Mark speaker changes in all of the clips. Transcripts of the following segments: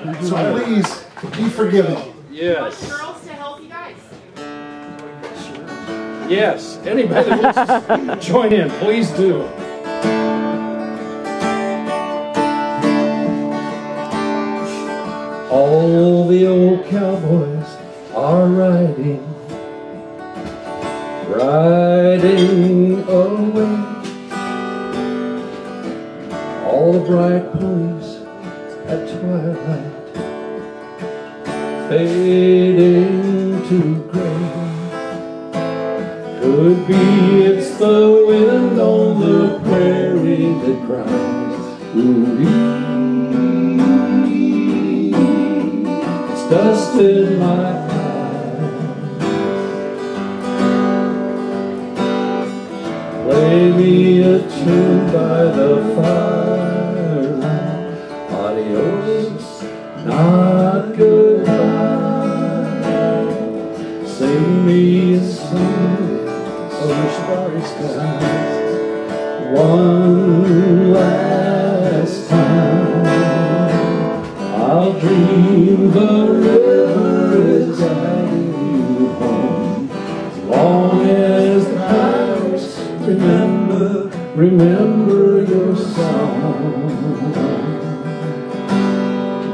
Speaker 1: Mm-hmm. So please be forgiving.
Speaker 2: Yes.
Speaker 3: girls to help you guys.
Speaker 2: Yes. Anybody that wants to join in, please do. All the old cowboys are riding, riding away. All the bright ponies at twilight fading to gray. Could be it's the wind on the prairie that cries. Ooh, it's dust in my eyes. Play me a tune by the firelight. Not goodbye. Sing me a song over starry skies one last time. I'll dream the river is guiding you home as long as the pirates remember, remember your song.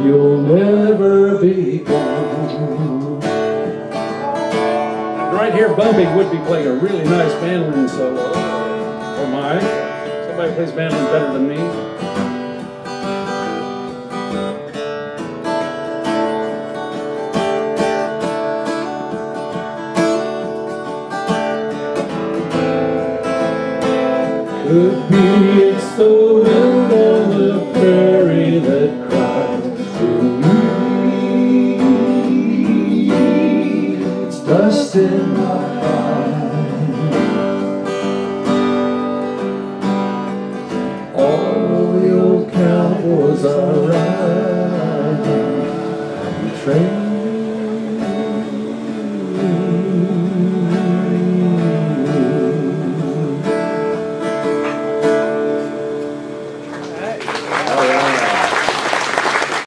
Speaker 2: You'll never be gone. Right here, Bumpy would be playing a really nice mandolin solo. Oh my. Somebody plays mandolin better than me. Could be it's the It's dust in my eyes. All the old cowboys are riding. Train